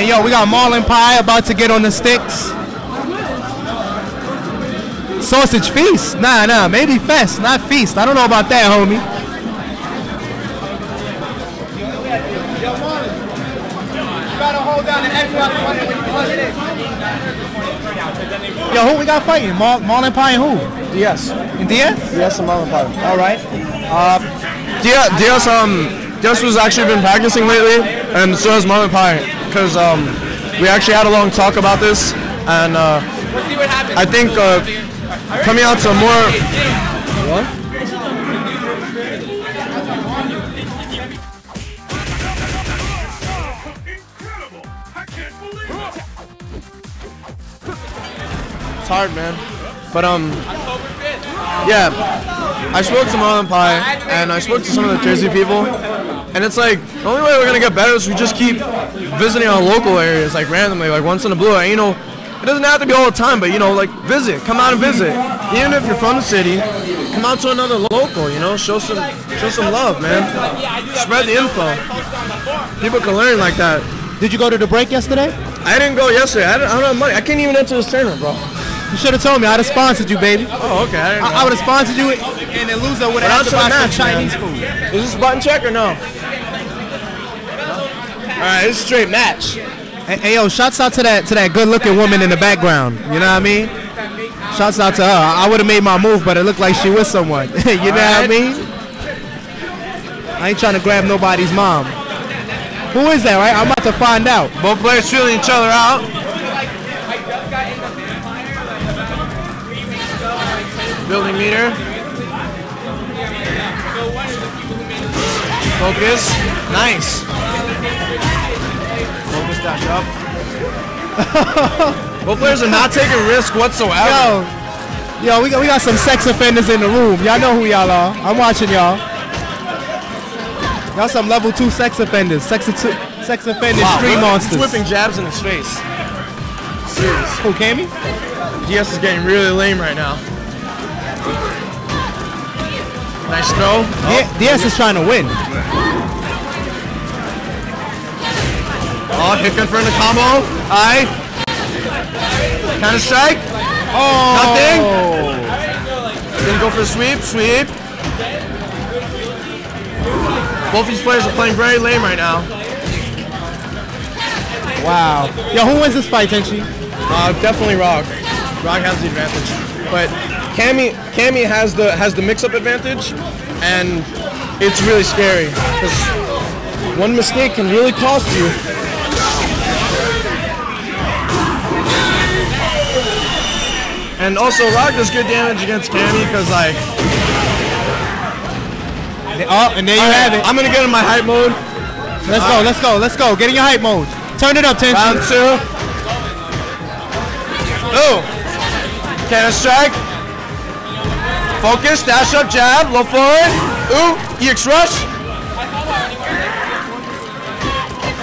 Hey, yo, we got Marlin Pie about to get on the sticks. Sausage feast? Nah, nah, maybe fest, not feast. I don't know about that, homie. Yo, who we got fighting? Mar- Marlin Pie and who? Diaz. And Diaz? Diaz and Marlin Pie. All right. Diaz, Diaz, um, Diaz was actually been practicing lately, and so has Marlin Pie, because um, we actually had a long talk about this, and uh, I think uh, coming out to more. What? It's hard, man. But um, yeah, I spoke to Marlin Pie and I spoke to some of the Jersey people, and it's like the only way we're gonna get better is we just keep visiting our local areas like randomly, like once in a blue. And, you know, it doesn't have to be all the time, but you know, like visit, come out and visit. Even if you're from the city, come out to another local. You know, show some show some love, man. Spread the info. People can learn like that. Did you go to the break yesterday? I didn't go yesterday. I, didn't, I don't have money. I can't even enter this tournament, bro. You should have told me. I'd have sponsored you, baby. Oh, okay. I. I, I would have sponsored you, and the loser would have on to buy some Chinese man. food. Is this button check or no? All right, it's a straight match. Hey, hey, yo, shouts out to that to that good-looking woman in the background. You know what I mean? Shouts out to her. I would have made my move, but it looked like she was someone. you know what I mean? I ain't trying to grab nobody's mom. Who is that, right? I'm about to find out. Both players feeling each other out. Building meter. Focus. Nice. Focus dash up. Both players are not taking risk whatsoever. Yo, yo, we got we got some sex offenders in the room. Y'all know who y'all are. I'm watching y'all. Y'all some level two sex offenders. Sex, sex offenders, Wow, street monsters. whipping jabs in his face. Serious. Who, Cammy? DS is getting really lame right now. Nice throw. Yeah, DS is trying to win. Oh, hit confirm the combo. Aye. Counter strike. Oh, Nothing. Gonna go for the sweep. Sweep. Both these players are playing very lame right now. Wow. Yo, who wins this fight, Tenchi? Uh, definitely Rock. Rock has the advantage, but Cammy Cammy has the has the mix-up advantage, and it's really scary because one mistake can really cost you. And also, Rock does good damage against Cammy because like. Oh, and there you have it. I'm gonna get in my hype mode. Let's go, let's go, let's go. Get in your hype mode. Turn it up, Tenchi. Round two. Ooh. Cannon strike. Focus, dash up, jab, low forward. Ooh, EX rush.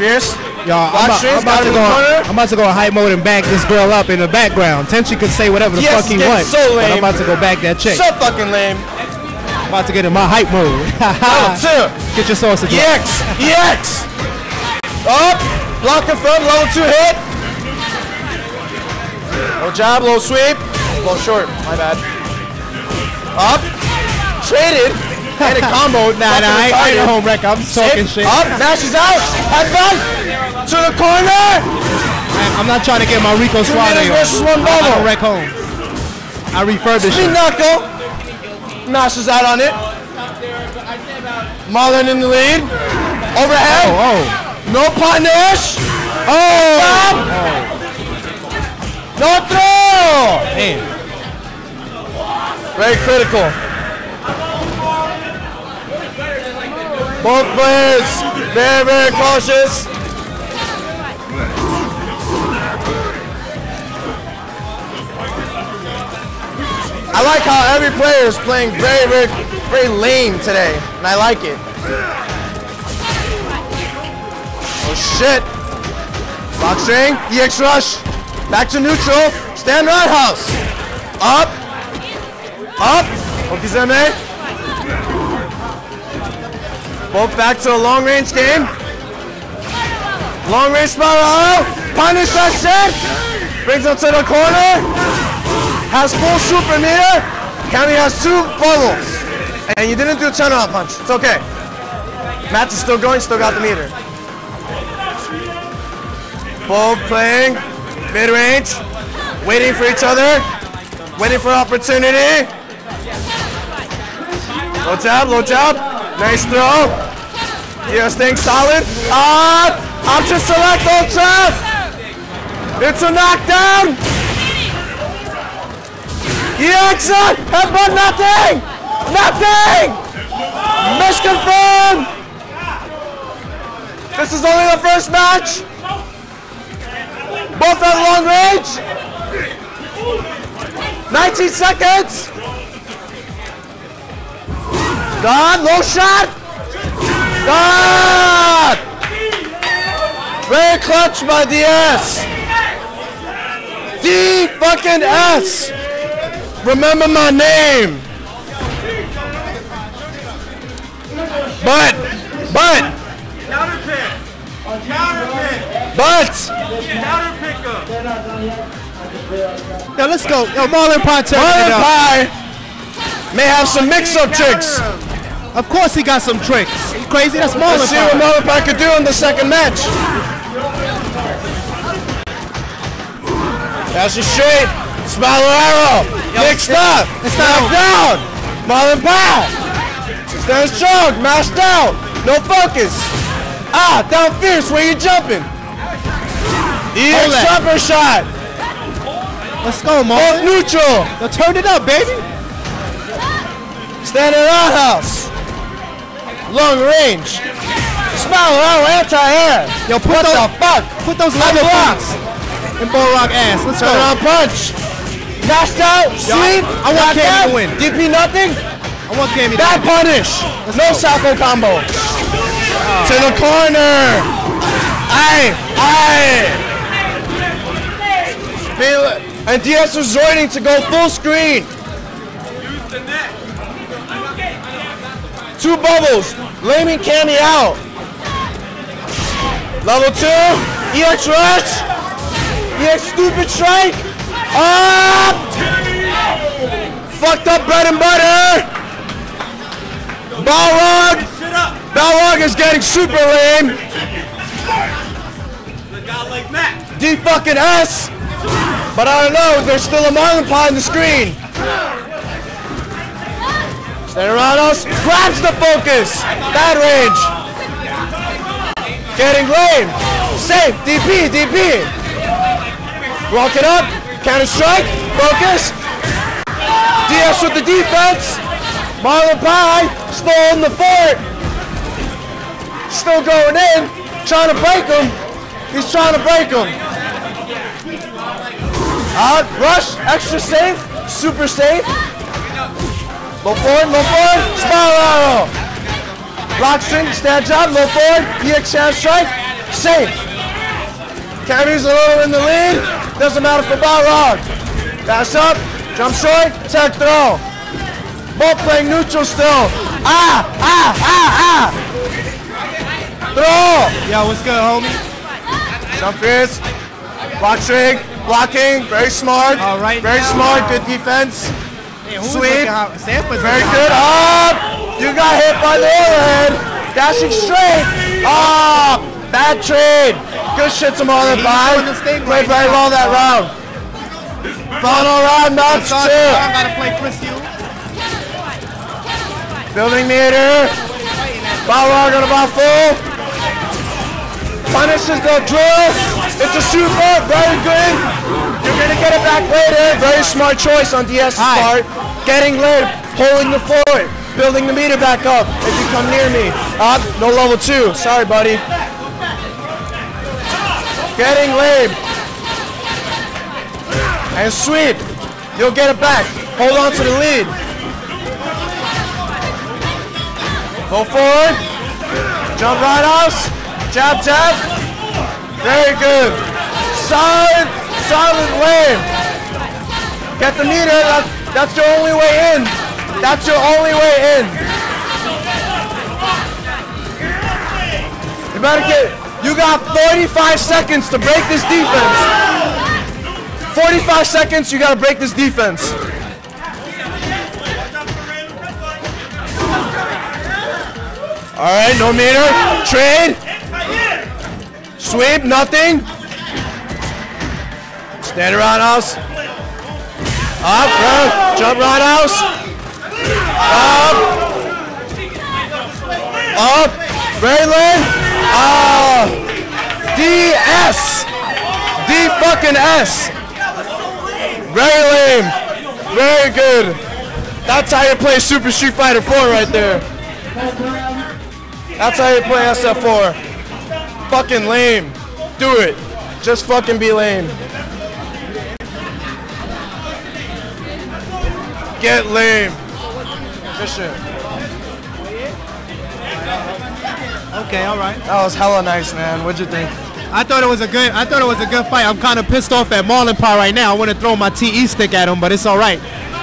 Fierce. Y'all, I'm about, I'm, about to go, in the corner. I'm about to go in hype mode and back this girl up in the background. Tenshi could say whatever the Yes, fuck he wants. so but I'm about to go back that chick. So fucking lame. I'm about to get in my hype mode. Level oh, two. Get your sausage. EX. EX. Up. Block confirmed. Level two hit. Low jab, low sweep. Low short. My bad. Up. Traded. And a combo. Nah, nah, I, ain't- I ain't home wreck. I'm talking Hit. shit. Up. Mashes out. Headbutt. To the corner. I- I'm not trying to get my Rico Suave on. versus one I, I don't wreck home. I refurbish it. knuckle. Mashes out on it. Marlin in the lead. Overhead. Oh, oh. No punish. Oh! Stop. Oh. No throw. Man. Very critical. Both players very, very cautious. I like how every player is playing very, very, very lame today, and I like it. Oh shit! Box string, EX rush, back to neutral, stand roundhouse, up, up, Okizeme. Both back to a long range game. Long range spiral. Oh, punish that shit. Brings him to the corner. Has full super meter. Cammy has two bubbles. And you didn't do a turnaround punch. It's okay. Match is still going, still got the meter. Both playing. Mid range. Waiting for each other. Waiting for opportunity. Low jab, low jab. Nice throw. Yeah, staying solid. Ah! Option select, low jab. It's a knockdown. EXIT! Headbutt, nothing! Nothing! Misconfirmed! This is only the first match. Both at long range. 19 seconds. God, low shot. God. Very clutch by DS. D fucking S. Remember my name. But, but, Counter pick. Counter pick. but, Counter pickup. Yo, let's go. Yo, Marlin Pie Marlin. Pie may have some mix-up tricks. Of course he got some tricks. You crazy? That's Marlin Let's see what Pie could do in the second match. That's a straight. Spiral arrow. Mixed up. it's down. Marlin Pie. Stand strong. Mashed out. No focus. Ah, down fierce. Where you jumping? That. jumper shot. Let's go, Marlin. neutral. Yo, turn it up, baby. Standing roundhouse. Long range. Spiral arrow anti-air. Yo, put What those, the fuck? put those High level blocks. in Balrog ass. Let's Turn go. around punch. Dashed out. Sweep. I want Cammy to win. DP nothing. I want Cammy Bad to punish. No Sako combo. Ah. To the corner. Aye. Aye. Feel it. And DS resorting to go full screen. Two bubbles. Laming Cammy out. Level two. EX rush. EX stupid strike. Up. Fucked up bread and butter. Balrog. Balrog is getting super lame. D fucking S. But I don't know. There's still a Marlin Pie on the screen. Us. Grabs the focus. Bad range. Getting lame. Safe. DP. DP. Walk it up. Counter strike. Focus. DS with the defense. Marlin Pie still holding the fort. Still going in. Trying to break him. He's trying to break him. Uh, rush, extra safe, super safe. Low forward, low forward, spiral arrow. Lock string, stand job, low forward, hand strike, safe. Cammy's a little in the lead, doesn't matter for Balrog. Dash up, jump short, tech throw. Both playing neutral still. Ah, ah, ah, ah. Throw. Yo, what's good, homie? Jump fierce. Block string. Blocking. Very smart. All right Very now. smart. Good defense. Hey, Sweep. Very good. Up. You got hit by the overhead. Dashing straight. Ah. Bad trade. Good shit to Marlin He's Pie. doing his Played right very well that round. Final round, Son, two. I gotta play Chris Hughes. Building meter. Balrog on about full. Punishes the drill. It's a super. Very good. You're gonna get it back later. Very smart choice on DS's part. Getting lit. Holding the fort. Building the meter back up if you come near me. Up. No level two. Sorry, buddy. Getting lame. And sweep. You'll get it back. Hold on to the lead. Go forward. Jump right house. Jab, jab. Very good. Solid, solid lane. Get the meter. That's, that's your only way in. That's your only way in. You better get. You got 45 seconds to break this defense. 45 seconds, you gotta break this defense. All right, no meter. Trade. Sweep, nothing. Stand around house. Up, jump roundhouse. Up. Up. Very late. Ah. DS. D fucking S. Very lame. Very good. That's how you play Super Street Fighter 4 right there. That's how you play SF4. Fucking lame. Do it. Just fucking be lame. Get lame. Good shit. Okay, all right. That was hella nice, man. What'd you think? I thought it was a good. I thought it was a good fight. I'm kind of pissed off at Marlon Paw right now. I want to throw my TE stick at him, but it's all right. Yeah.